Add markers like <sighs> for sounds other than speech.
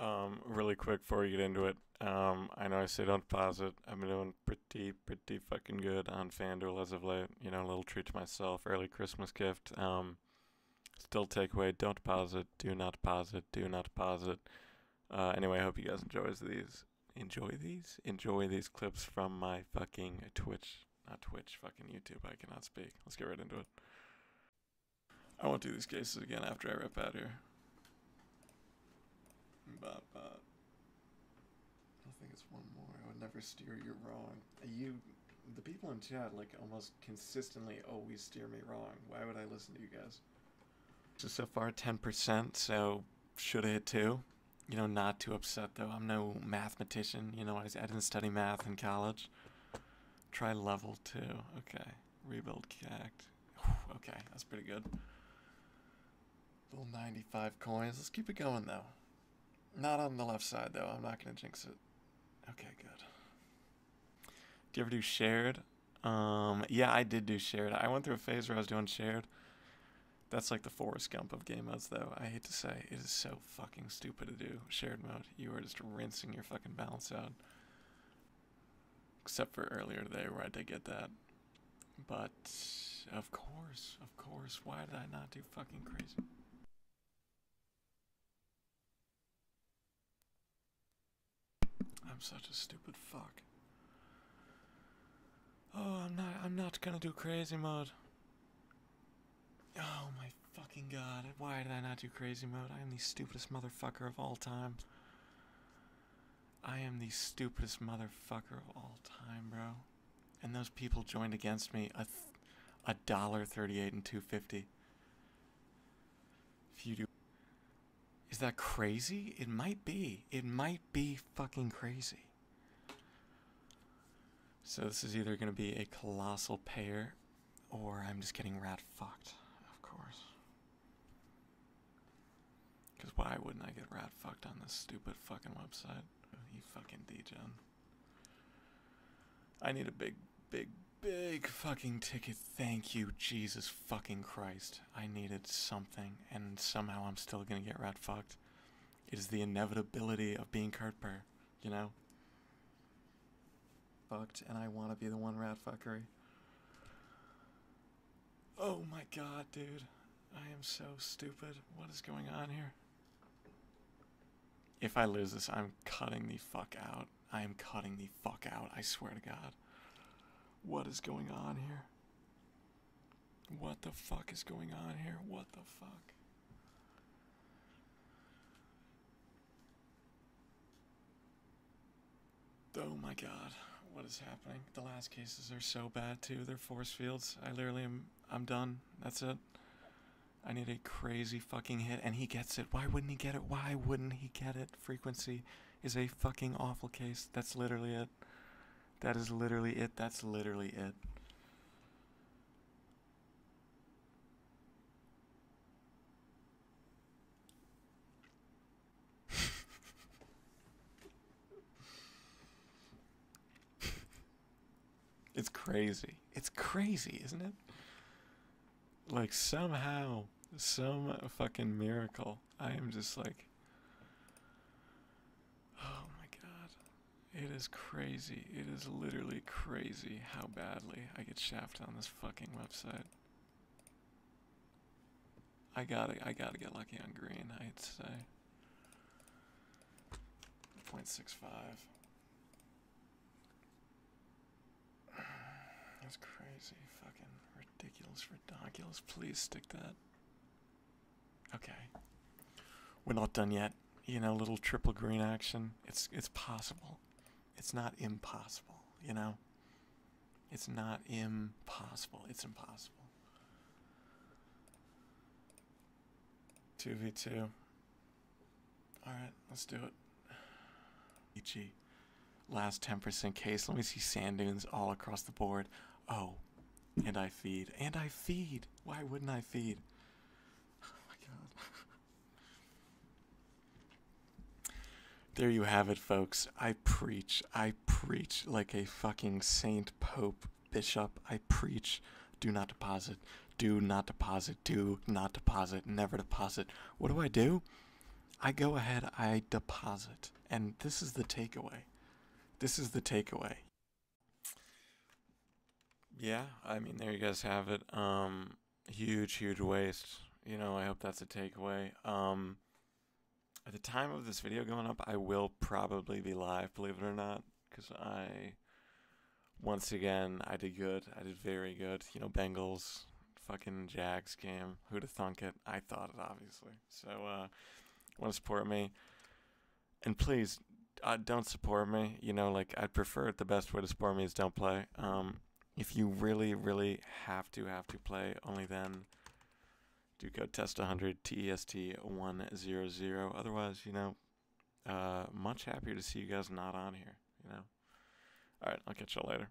Um, really quick before we get into it, um, I know I say don't pause it. I've been doing pretty, pretty fucking good on FanDuel as of late. You know, a little treat to myself, early Christmas gift. Um, still takeaway, don't pause it, do not pause it, do not pause it. Uh, anyway, I hope you guys enjoy these. Enjoy these? Enjoy these clips from my fucking Twitch, not Twitch, fucking YouTube. I cannot speak. Let's get right into it. I won't do these cases again after I rip out here. I think it's one more. I would never steer you wrong. You, the people in chat, like almost consistently always steer me wrong. Why would I listen to you guys? So so far, ten percent. So should have hit two. You know, not too upset though. I'm no mathematician. You know, I, I didn't study math in college. Try level two. Okay. Rebuild cact. Okay, that's pretty good. Little 95 coins. Let's keep it going though. Not on the left side though. I'm not gonna jinx it. Okay, good. Do you ever do shared? Um, yeah, I did do shared. I went through a phase where I was doing shared. That's like the Forrest Gump of game modes, though. I hate to say, it is so fucking stupid to do shared mode. You are just rinsing your fucking balance out. Except for earlier today, where I did get that. But of course, of course, why did I not do fucking crazy? I'm such a stupid fuck. Oh, I'm not. I'm not gonna do crazy mode. Oh my fucking god! Why did I not do crazy mode? I am the stupidest motherfucker of all time. I am the stupidest motherfucker of all time, bro. And those people joined against me a a dollar thirty-eight and two fifty. If you do, that crazy? It might be. It might be fucking crazy. So this is either gonna be a colossal pair, or I'm just getting rat fucked, of course. Because why wouldn't I get rat fucked on this stupid fucking website? Oh, you fucking degen. I need a big, big, big fucking ticket. Thank you, Jesus fucking Christ. I needed something, and somehow I'm still gonna get rat fucked. It is the inevitability of being CurtPur, you know? Fucked, and I wanna be the one rat fuckery. Oh my god, dude. I am so stupid. What is going on here? If I lose this, I'm cutting the fuck out. I am cutting the fuck out. I swear to God. What is going on here? What the fuck is going on here? What the fuck? Oh my god. What is happening? The last cases are so bad too. They're force fields. I literally am I'm done. That's it. I need a crazy fucking hit, and he gets it. Why wouldn't he get it? Why wouldn't he get it? Frequency is a fucking awful case. That's literally it. That is literally it. That's literally it. <laughs> it's crazy. It's crazy, isn't it? like somehow some fucking miracle i am just like oh my god it is crazy it is literally crazy how badly i get shafted on this fucking website i gotta i gotta get lucky on green i'd say 0.65 <sighs> that's crazy fucking ridiculous, ridiculous. Please stick that. Okay. We're not done yet. You know, little triple green action. It's it's possible. It's not impossible, you know? It's not impossible. It's impossible. 2v2. Alright, let's do it. EG. Last 10% case. Let me see sand dunes all across the board. Oh, and I feed. And I feed. Why wouldn't I feed? Oh my god. There you have it, folks. I preach. I preach like a fucking saint, pope, bishop. I preach. Do not deposit. Do not deposit. Do not deposit. Never deposit. What do I do? I go ahead, I deposit. And this is the takeaway. This is the takeaway. Yeah, I mean, there you guys have it. Um, huge, huge waste. You know, I hope that's a takeaway. Um, at the time of this video going up, I will probably be live, believe it or not, because I, once again, I did good. I did very good. You know, Bengals, fucking Jags game. Who'd have thunk it? I thought it, obviously. So, uh, want to support me. And please, uh, don't support me. You know, like, I'd prefer it. The best way to support me is don't play. Um, if you really, really have to, have to play, only then do code test 100 test 100 otherwise you know uh much happier to see you guys not on here you know. All right i'll catch you later